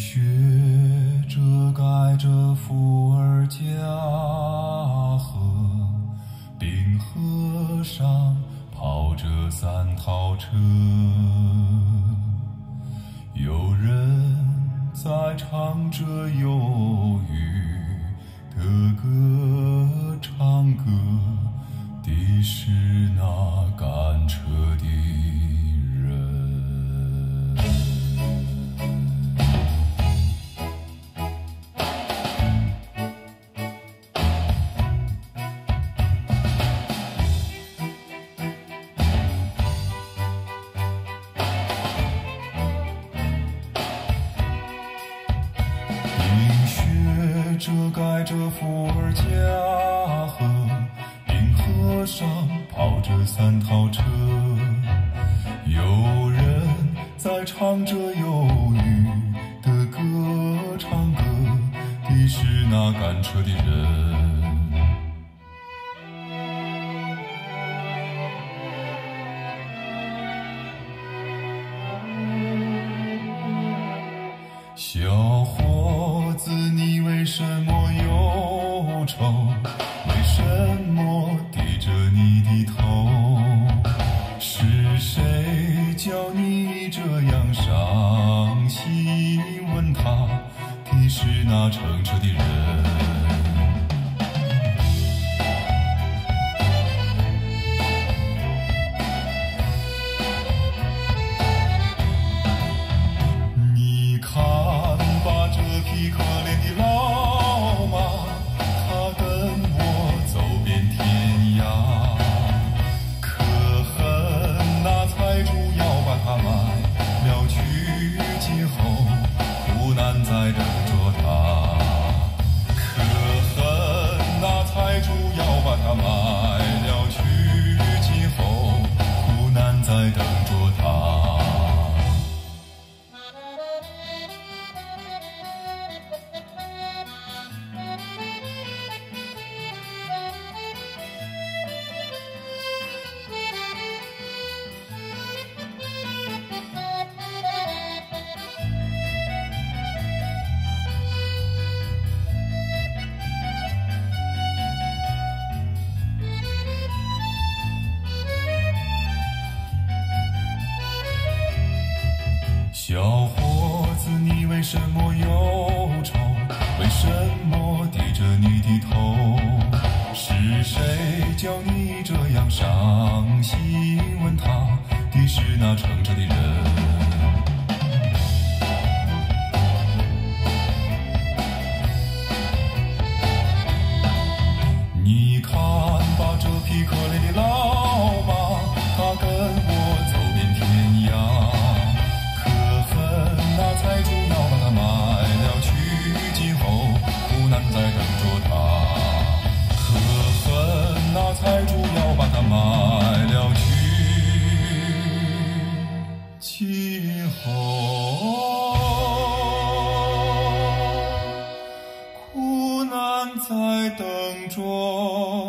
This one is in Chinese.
雪遮盖着伏尔加河，冰河上跑着三套车，有人在唱着忧郁的歌，唱歌的是那赶车的遮盖着伏尔加河，冰河上跑着三套车，有人在唱着忧郁的歌，唱歌的是那赶车的人。小叫你这样伤心？问他的是那乘车的人。小伙子，你为什么忧愁？为什么低着你的头？是谁叫你这样伤心？问他的是那乘车的人。今后苦难在等着。